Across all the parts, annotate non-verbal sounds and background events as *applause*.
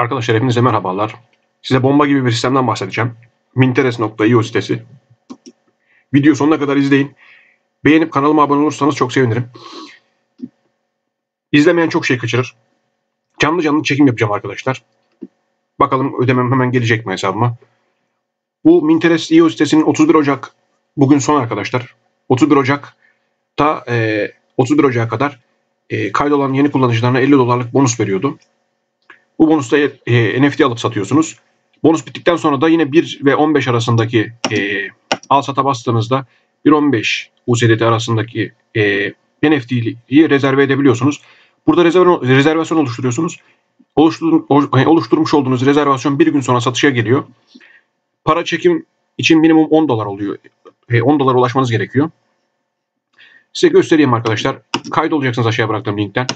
Arkadaşlar hepinize merhabalar. Size bomba gibi bir sistemden bahsedeceğim. Minteres.io sitesi. Video sonuna kadar izleyin. Beğenip kanalıma abone olursanız çok sevinirim. İzlemeyen çok şey kaçırır. Canlı canlı çekim yapacağım arkadaşlar. Bakalım ödemem hemen gelecek mi hesabıma. Bu Minteres.io sitesinin 31 Ocak bugün son arkadaşlar. 31 Ocak'ta e, 31 Ocak'a kadar e, kaydolan yeni kullanıcılarına 50 dolarlık bonus veriyordu. Bu bonusta e, NFT alıp satıyorsunuz. Bonus bittikten sonra da yine 1 ve 15 arasındaki e, al sata bastığınızda 1-15 USDT arasındaki e, NFT'yi rezerve edebiliyorsunuz. Burada rezerv, rezervasyon oluşturuyorsunuz. Oluştur, oluşturmuş olduğunuz rezervasyon bir gün sonra satışa geliyor. Para çekim için minimum 10 dolar oluyor. 10 dolara ulaşmanız gerekiyor. Size göstereyim arkadaşlar. Kaydolacaksınız aşağıya bıraktığım linkten.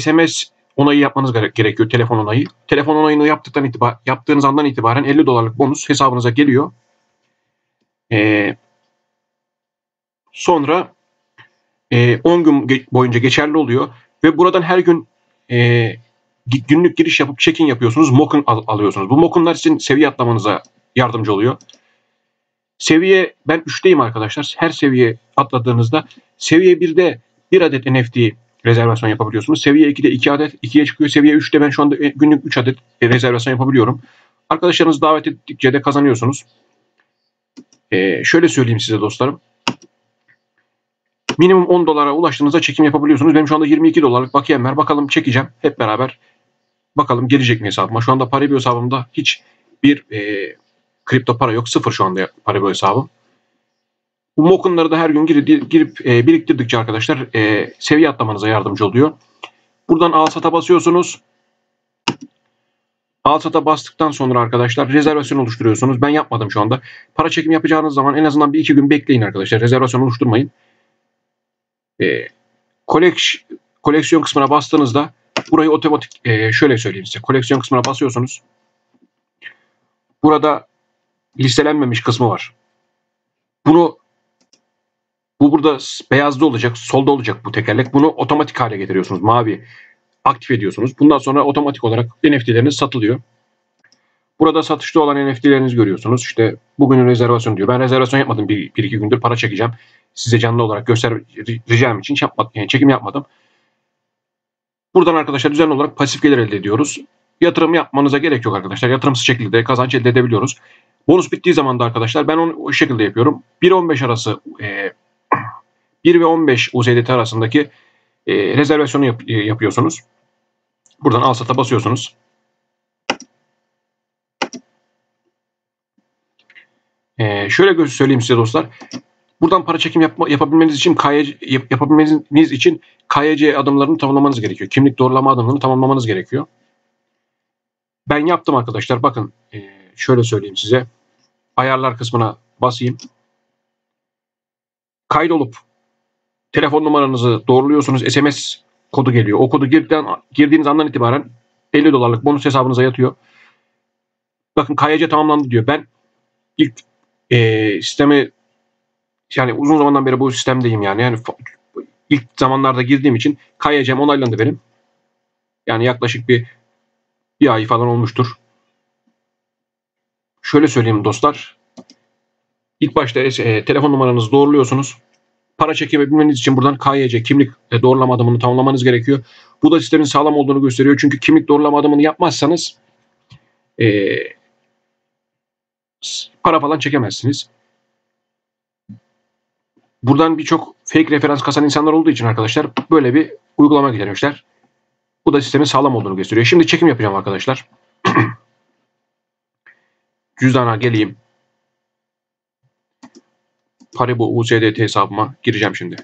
SMS onayı yapmanız gerekiyor. Telefon onayı. Telefon onayını yaptıktan itibar, yaptığınız andan itibaren 50 dolarlık bonus hesabınıza geliyor. Ee, sonra e, 10 gün boyunca geçerli oluyor ve buradan her gün e, günlük giriş yapıp check-in yapıyorsunuz. Mock'un al- alıyorsunuz. Bu mock'unlar sizin seviye atlamanıza yardımcı oluyor. Seviye ben 3'teyim arkadaşlar. Her seviye atladığınızda seviye 1'de bir adet NFT rezervasyon yapabiliyorsunuz. Seviye 2'de 2 adet 2'ye çıkıyor. Seviye 3'te ben şu anda günlük 3 adet rezervasyon yapabiliyorum. Arkadaşlarınızı davet ettikçe de kazanıyorsunuz. Ee, şöyle söyleyeyim size dostlarım. Minimum 10 dolara ulaştığınızda çekim yapabiliyorsunuz. Benim şu anda 22 dolarlık bakiyem var. Bakalım çekeceğim hep beraber. Bakalım gelecek mi hesabıma. Şu anda Paribu hesabımda hiç bir e, kripto para yok. Sıfır şu anda Paribu hesabım. Mokunları da her gün girip, girip e, biriktirdikçe arkadaşlar e, seviye atlamanıza yardımcı oluyor. Buradan al sata basıyorsunuz. Al sata bastıktan sonra arkadaşlar rezervasyon oluşturuyorsunuz. Ben yapmadım şu anda. Para çekim yapacağınız zaman en azından bir iki gün bekleyin arkadaşlar. Rezervasyon oluşturmayın. E, koleks, koleksiyon kısmına bastığınızda burayı otomatik e, şöyle söyleyeyim size. Koleksiyon kısmına basıyorsunuz. Burada listelenmemiş kısmı var. Bunu bu burada beyazda olacak, solda olacak bu tekerlek. Bunu otomatik hale getiriyorsunuz. Mavi aktif ediyorsunuz. Bundan sonra otomatik olarak NFT'leriniz satılıyor. Burada satışta olan NFT'lerinizi görüyorsunuz. İşte bugünün rezervasyon diyor. Ben rezervasyon yapmadım. Bir, bir iki gündür para çekeceğim. Size canlı olarak göstereceğim için yapmadım, yani çekim yapmadım. Buradan arkadaşlar düzenli olarak pasif gelir elde ediyoruz. Yatırım yapmanıza gerek yok arkadaşlar. Yatırımsız şekilde kazanç elde edebiliyoruz. Bonus bittiği zaman da arkadaşlar ben onu o şekilde yapıyorum. 1-15 arası e, 1 ve 15 USDT arasındaki e, rezervasyonu yap, e, yapıyorsunuz. Buradan al sata basıyorsunuz. E, şöyle söyleyeyim size dostlar. Buradan para çekim yapma, yapabilmeniz için KYC, yap, yapabilmeniz için KYC adımlarını tamamlamanız gerekiyor. Kimlik doğrulama adımlarını tamamlamanız gerekiyor. Ben yaptım arkadaşlar. Bakın e, şöyle söyleyeyim size. Ayarlar kısmına basayım. Kaydolup telefon numaranızı doğruluyorsunuz. SMS kodu geliyor. O kodu girdikten, girdiğiniz andan itibaren 50 dolarlık bonus hesabınıza yatıyor. Bakın KYC tamamlandı diyor. Ben ilk e, sistemi yani uzun zamandan beri bu sistemdeyim yani. Yani ilk zamanlarda girdiğim için KYC'm onaylandı benim. Yani yaklaşık bir bir ay falan olmuştur. Şöyle söyleyeyim dostlar. İlk başta e, telefon numaranızı doğruluyorsunuz para çekebilmeniz için buradan KYC kimlik e, doğrulama adımını tamamlamanız gerekiyor. Bu da sistemin sağlam olduğunu gösteriyor. Çünkü kimlik doğrulama adımını yapmazsanız e, para falan çekemezsiniz. Buradan birçok fake referans kasan insanlar olduğu için arkadaşlar böyle bir uygulama getirmişler. Bu da sistemin sağlam olduğunu gösteriyor. Şimdi çekim yapacağım arkadaşlar. *clears throat* Cüzdana geleyim. Paribu USDT hesabıma gireceğim şimdi.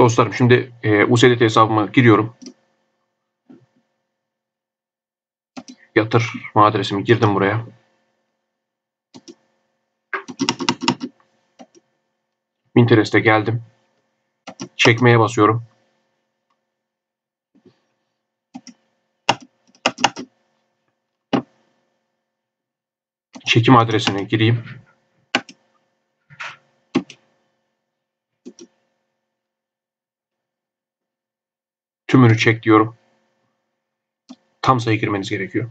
Dostlarım şimdi e, USDT hesabıma giriyorum. Yatırma adresimi girdim buraya. Pinterest'e geldim. Çekmeye basıyorum. Çekim adresine gireyim. Tümünü çek diyorum. Tam sayı girmeniz gerekiyor.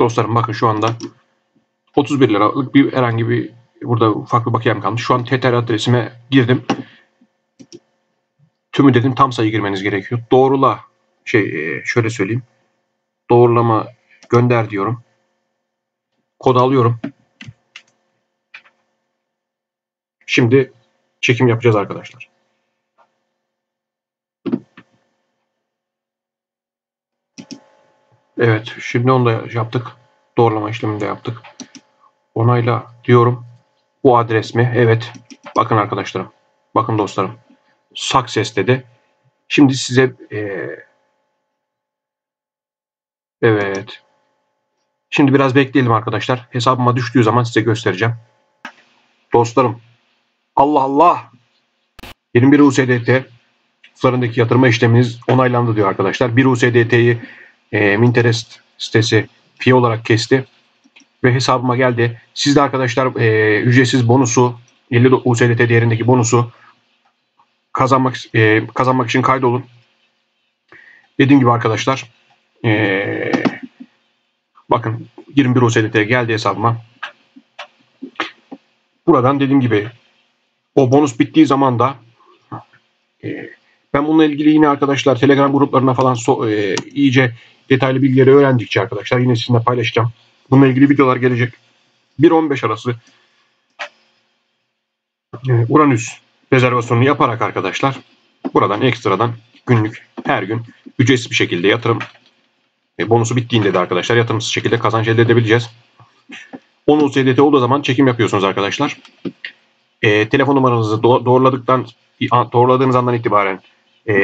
Dostlarım bakın şu anda 31 liralık bir herhangi bir burada ufak bir bakiyem kalmış. Şu an TTR adresime girdim. Tümü dedim tam sayı girmeniz gerekiyor. Doğrula şey e, şöyle söyleyeyim. Doğrulama gönder diyorum. Kod alıyorum. Şimdi çekim yapacağız arkadaşlar. Evet, şimdi onu da yaptık. Doğrulama işlemini de yaptık. Onayla diyorum. Bu adres mi? Evet. Bakın arkadaşlarım. Bakın dostlarım. Success dedi. Şimdi size ee, evet. Şimdi biraz bekleyelim arkadaşlar. Hesabıma düştüğü zaman size göstereceğim. Dostlarım. Allah Allah. 21 USDT fılarındaki yatırma işleminiz onaylandı diyor arkadaşlar. 1 USDT'yi e, Minterest sitesi fee olarak kesti ve hesabıma geldi. Siz de arkadaşlar e, ücretsiz bonusu 50 USDT değerindeki bonusu kazanmak e, kazanmak için kaydolun. Dediğim gibi arkadaşlar e, bakın 21 USDT geldi hesabıma. Buradan dediğim gibi o bonus bittiği zaman da e, ben bununla ilgili yine arkadaşlar Telegram gruplarına falan so, e, iyice detaylı bilgileri öğrendikçe arkadaşlar yine sizinle paylaşacağım. Bununla ilgili videolar gelecek. 1-15 arası e, Uranüs rezervasyonunu yaparak arkadaşlar buradan ekstradan günlük her gün ücretsiz bir şekilde yatırım e, bonusu bittiğinde de arkadaşlar yatırımsız şekilde kazanç elde edebileceğiz. 10 USDT olduğu zaman çekim yapıyorsunuz arkadaşlar. E, telefon numaranızı do- doğruladıktan doğruladığınız andan itibaren e,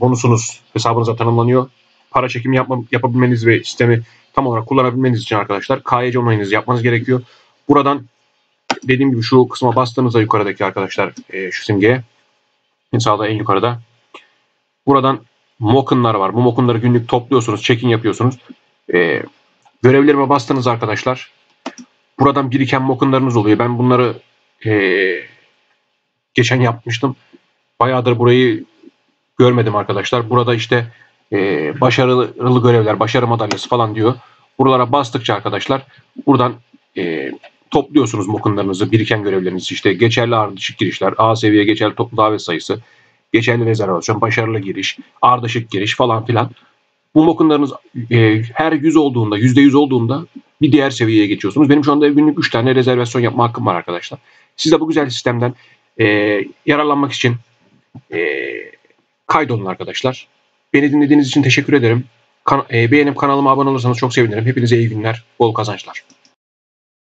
bonusunuz hesabınıza tanımlanıyor. Para çekimi yapma, yapabilmeniz ve sistemi tam olarak kullanabilmeniz için arkadaşlar KYC onayınızı yapmanız gerekiyor. Buradan dediğim gibi şu kısma bastığınızda yukarıdaki arkadaşlar e, şu simgeye en sağda en yukarıda buradan mokunlar var. Bu mokunları günlük topluyorsunuz, check-in yapıyorsunuz. E, görevlerime bastığınız arkadaşlar buradan biriken mokunlarınız oluyor. Ben bunları e, geçen yapmıştım. Bayağıdır burayı görmedim arkadaşlar. Burada işte e, başarılı görevler, başarı madalyası falan diyor. Buralara bastıkça arkadaşlar buradan e, topluyorsunuz mokunlarınızı, biriken görevlerinizi işte geçerli ardışık girişler, A seviye geçerli toplu davet sayısı, geçerli rezervasyon, başarılı giriş, ardışık giriş falan filan. Bu mokunlarınız e, her 100 olduğunda, %100 olduğunda bir diğer seviyeye geçiyorsunuz. Benim şu anda günlük 3 tane rezervasyon yapma hakkım var arkadaşlar. Siz de bu güzel sistemden e, yararlanmak için e, kaydolun arkadaşlar. Beni dinlediğiniz için teşekkür ederim. Kan- e, beğenip kanalıma abone olursanız çok sevinirim. Hepinize iyi günler, bol kazançlar.